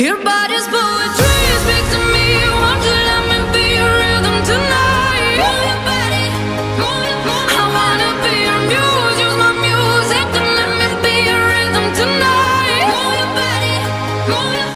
Your body's